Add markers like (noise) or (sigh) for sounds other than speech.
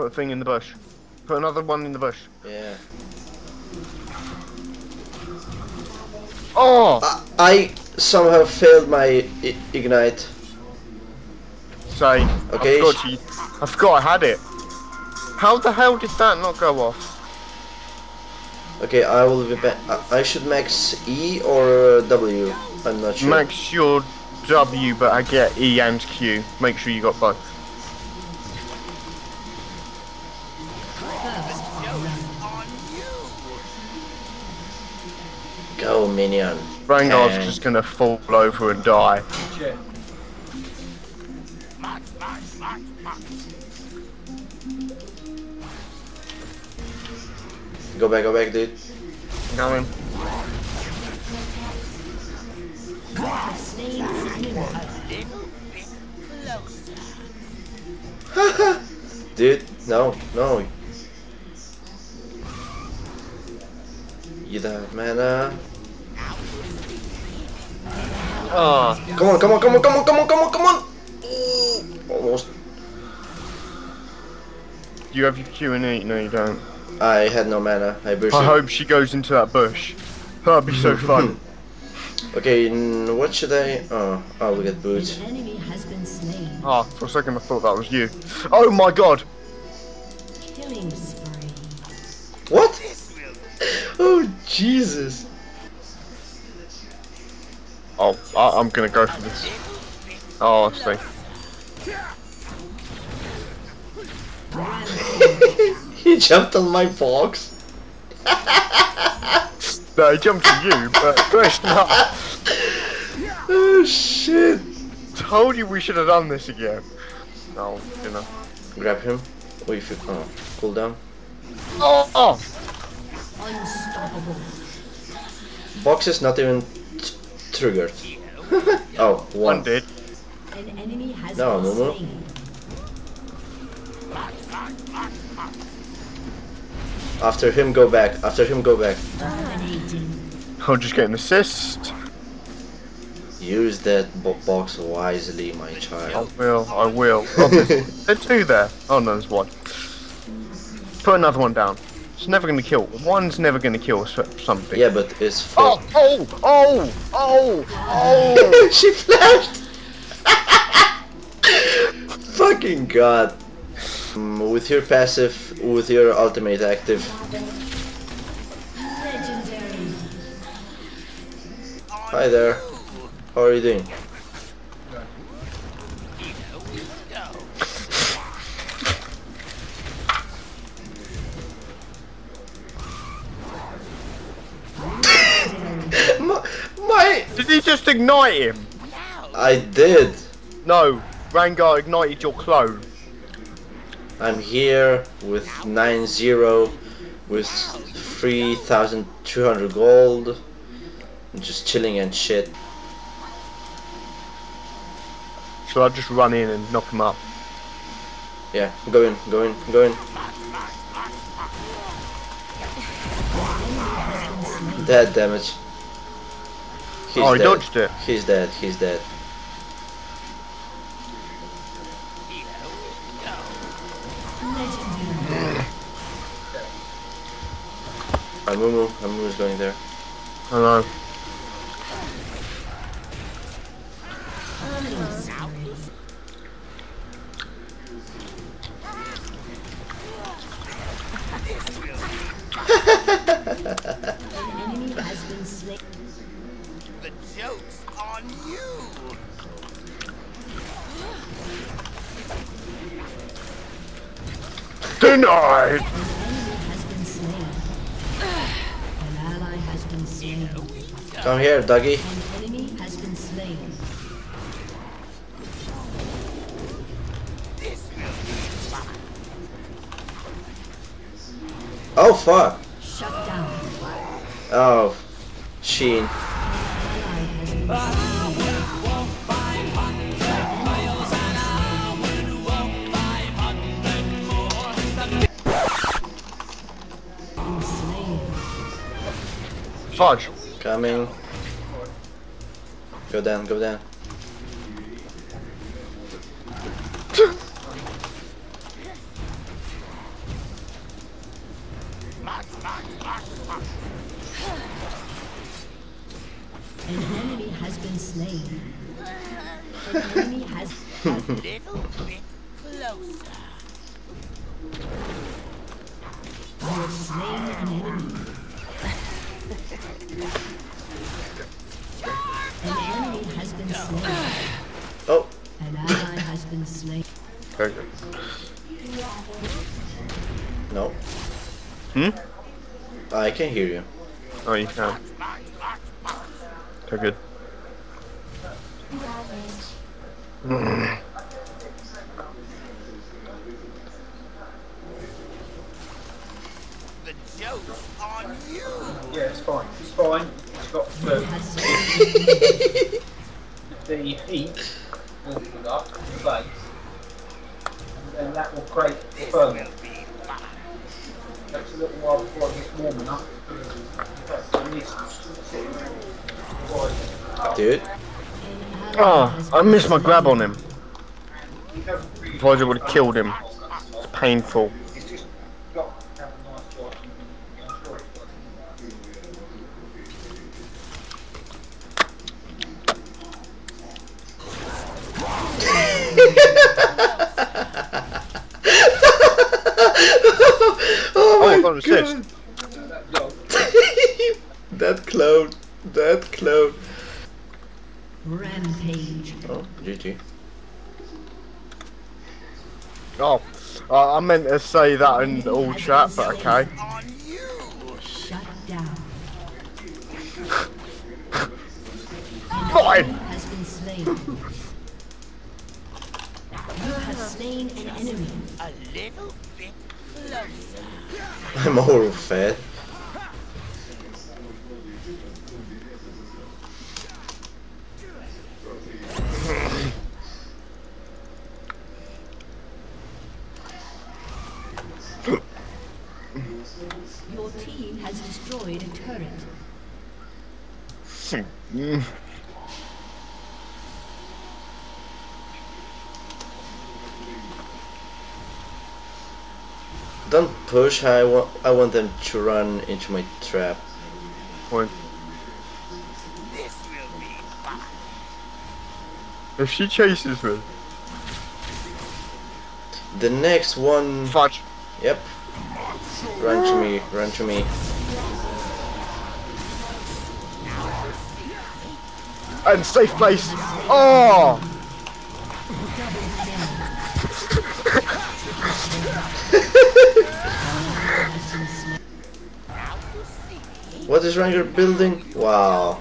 Put a thing in the bush. Put another one in the bush. Yeah. Oh! I, I somehow failed my I ignite. Say. Okay. I forgot, you, I forgot I had it. How the hell did that not go off? Okay, I will be back. I should max E or uh, W. I'm not sure. Max your W, but I get E and Q. Make sure you got both. Go minion. Rengar's Dang. just gonna fall over and die. Shit. Go back, go back, dude. Going. (laughs) Dude, no, no. You don't have mana. Ah, Come on, come on, come on, come on, come on, come on, come on! Ooh, almost. you have your Q and E? No, you don't. I had no mana. I burst. I hope she goes into that bush. That'd be so fun. (laughs) Okay, what should I? Oh, I will get boots. An enemy has been slain. Ah, for a second I thought that was you. Oh my god! Killing spree. What? (laughs) Oh Jesus! Oh, I, I'm gonna go for this. Oh, I see. (laughs) he jumped on my box. (laughs) No, he jumped to you, but first (laughs) no. Oh shit! Told you we should have done this again. No, you know. Grab him. Oh, if you oh, cool down. Oh, oh! Unstoppable. Box is not even t- triggered. (laughs) oh, One one. did. An enemy has No, no, no. After him, go back. After him, go back. I'll just get an assist. Use that bo- box wisely, my child. I will, I will. Oh, there's, there's (laughs) two there. Oh no, there's one. Put another one down. It's never gonna kill. One's never gonna kill something. Yeah, but it's. Oh, oh, oh, oh, oh! (laughs) she flashed! (laughs) Fucking god. Mm, With your passive, with your ultimate active. Legendary. Hi there. How are you doing? Ignite him? I did. No, Rengar ignited your clone. I'm here with 9-0 with 3,200 gold. I'm just chilling and shit. Shall I just run in and knock him up? Yeah, go in, go in, go in. Dead damage. He's oh, he dead. dodged it. He's dead, he's dead. Amumu, Amumu's going there. I slain. Come here, doggy. An enemy has been slain. Oh fuck. Shut down. Oh, Sheen. Fudge. Coming. Go down, go down. An enemy has been slain. An enemy has a (laughs) little bit closer. Have slain an enemy. Oh, An ally has been slain. Very no. Hmm? I can hear you. Oh, you can. Okay, good. The joke's on you. Yeah, it's fine. It's fine. It's got the, (laughs) the heat will build up in the base, and then that will create the thermal. Takes a little while before it gets warm enough. Dude, an ally Oh, I missed my grab on him. Otherwise I would have killed him. It's painful. It's just got to have a nice job. I'm sure it's got I got an assist. that cloud, that cloud. Rampage. Oh, GG. Oh, uh, I meant to say that in all chat, but okay. On. Shut down. (laughs) Fine. has been slain. You have slain an enemy. A little bit closer. (laughs) I'm all fat. Your team has destroyed a turret. (laughs) Don't push. I want. I want them to run into my trap. Fine. This will be fun. If she chases me, The next one. fudge. Yep. Run to me. Run to me. And safe place. Oh! What is Rengar building? Wow.